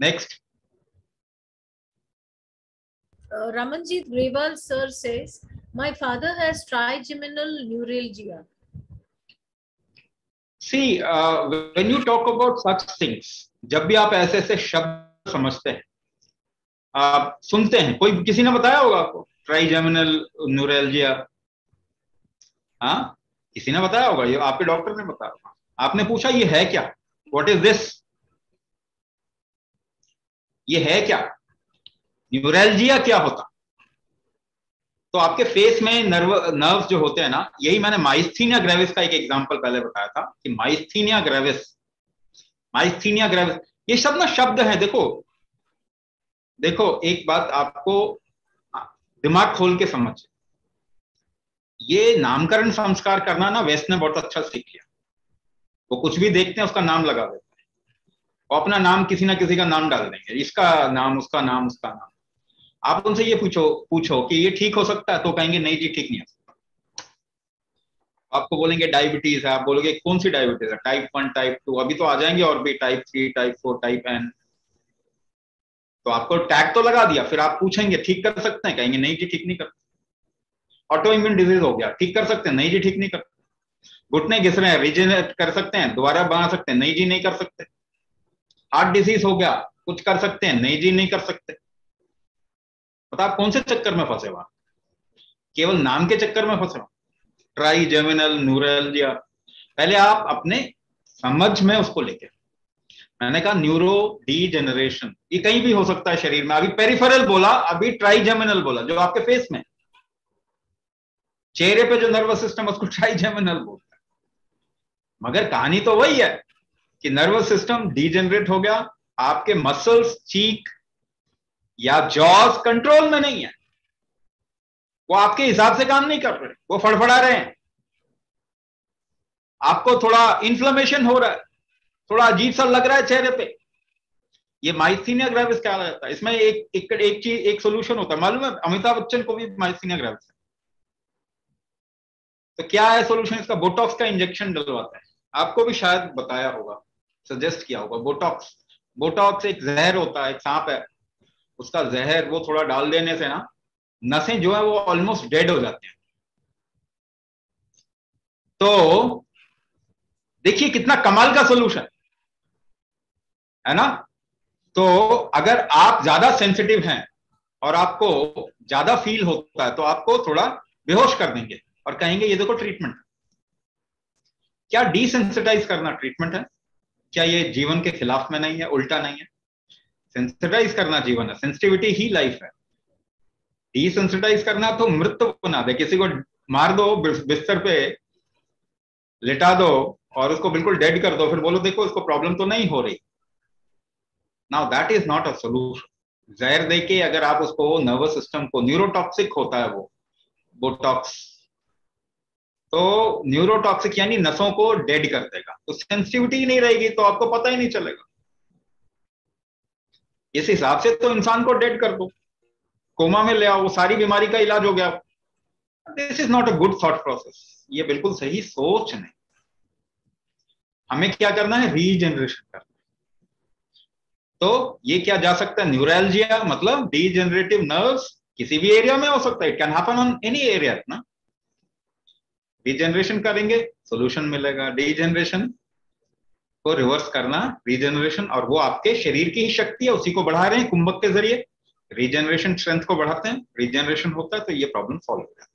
Next Uh, Ramanjit Grewal sir says, my father has trigeminal neuralgia. See, uh, when you talk about such things, जब भी आप ऐसे ऐसे शब्द समझते हैं आप सुनते हैं कोई किसी ने बताया होगा आपको? ट्राइजेमिनल न्यूरल्जिया हाँ? किसी ने बताया होगा? ये आपके डॉक्टर ने बताया होगा। आपने पूछा ये है क्या? वॉट इज़ दिस ये है क्या? न्यूरल्जिया क्या होता? तो आपके फेस में नर्व नर्व्स जो होते हैं ना, यही मैंने माइस्थीनिया ग्रेविस का एक एग्जांपल पहले बताया था कि माइस्थीनिया ग्रेविस माइस्थीनिया ग्रेविस ये शब्द ना शब्द है, देखो। देखो, एक बात आपको दिमाग खोल के समझ। ये नामकरण संस्कार करना ना वेस्ट ने बहुत अच्छा सीख लिया वो कुछ भी देखते हैं, उसका नाम लगा देते अपना नाम किसी ना किसी का नाम डाल देंगे। इसका नाम, उसका नाम उसका नाम। आप उनसे ये पूछो पूछो कि ये ठीक हो सकता है तो कहेंगे, नहीं जी, ठीक नहीं हो सकता। आपको बोलेंगे डायबिटीज़ है, आप बोलोगे, कौन सी डायबिटीज़ है? टाइप वन टाइप टू अभी तो आ जाएँगे और भी type three type four type N तो आपको टैग तो लगा दिया, फिर आप पूछेंगे, ठीक कर सकते हैं? कहेंगे, नहीं जी, ठीक नहीं कर ऑटो इम्यून डिज़ीज़ हो गया, ठीक कर सकते हैं? नहीं जी, ठीक नहीं कर घुटने घिस रहे हैं रिजेनेट कर सकते हैं, दोबारा बना सकते हैं? नहीं जी, नहीं कर सकते। हार्ट डिज़ीज़ हो गया, कुछ कर सकते हैं नहीं जी नहीं कर सकते। पता आप कौन से चक्कर में फंसे हुआ केवल नाम के चक्कर में फंसे हुआ ट्राई जेमिनल न्यूरल्जिया पहले आप अपने समझ में उसको लेके मैंने कहा न्यूरो डी जनरेशन ये कहीं भी हो सकता है शरीर में। अभी पेरिफेरल बोला, अभी ट्राइजेमिनल बोला, जो आपके फेस में चेहरे पे जो नर्वस सिस्टम उसको ट्राइजेमिनल बोलता है। मगर कहानी तो वही है। कि नर्वस सिस्टम डीजेनरेट हो गया, आपके मसल्स चीक या जॉज कंट्रोल में नहीं है। वो आपके हिसाब से काम नहीं कर रहे, वो फड़फड़ा रहे हैं। आपको थोड़ा इन्फ्लेमेशन हो रहा है, थोड़ा अजीब सा लग रहा है चेहरे पे। ये माइथीनिया ग्रेविस क्या रहता है? इसमें एक एक एक चीज़, एक सोल्यूशन होता है। मालूम है, अमिताभ बच्चन को भी माइथीनिया ग्रेविस है। तो क्या है सोल्यूशन इसका बोटॉक्स का इंजेक्शन डलवाता है। आपको भी शायद बताया होगा सजेस्ट किया होगा बोटॉक्स बोटॉक्स एक जहर होता है, एक सांप है। उसका जहर वो थोड़ा डाल देने से ना, नसें जो है वो ऑलमोस्ट डेड हो जाते हैं। तो देखिए कितना कमाल का सोल्यूशन है ना? तो अगर आप ज़्यादा सेंसिटिव हैं और आपको ज़्यादा फील होता है तो आपको थोड़ा बेहोश कर देंगे और कहेंगे, ये देखो ट्रीटमेंट क्या डिसेंसिटाइज करना ट्रीटमेंट है? क्या ये जीवन के खिलाफ में नहीं है, उल्टा नहीं है? सेंसिटाइज करना जीवन है सेंसिटिविटी ही लाइफ है। डिसेंसिटाइज करना तो मृत बना दे, किसी को मार दो बिस्तर पे लिटा दो और उसको बिल्कुल डेड कर दो, फिर बोलो, देखो उसको प्रॉब्लम तो नहीं हो रही। Now that is not a solution जहर दे के अगर आप उसको नर्वस सिस्टम को न्यूरोटॉक्सिक होता है वो बोटॉक्स तो न्यूरोटॉक्सिक यानी नसों को डेड कर देगा। तो सेंसिटिविटी नहीं रहेगी तो आपको पता ही नहीं चलेगा। इस हिसाब से तो इंसान को डेड कर दो। कोमा में ले आओ, वो सारी बीमारी का इलाज हो गया। This is not a good thought process ये बिल्कुल सही सोच नहीं। हमें क्या करना है? रीजनरेशन करना तो ये क्या जा सकता है? न्यूरल्जिया मतलब डीजेनरेटिव नर्व्स किसी भी एरिया में हो सकता है। It can happen on any area ना? रीजनरेशन करेंगे सोल्यूशन मिलेगा। रीजनरेशन को रिवर्स करना रीजनरेशन और वो आपके शरीर की ही शक्ति है, उसी को बढ़ा रहे हैं, कुंभक के ज़रिए। रीजनरेशन स्ट्रेंथ को बढ़ाते हैं रीजनरेशन होता है तो ये प्रॉब्लम सॉल्व हो जाता है।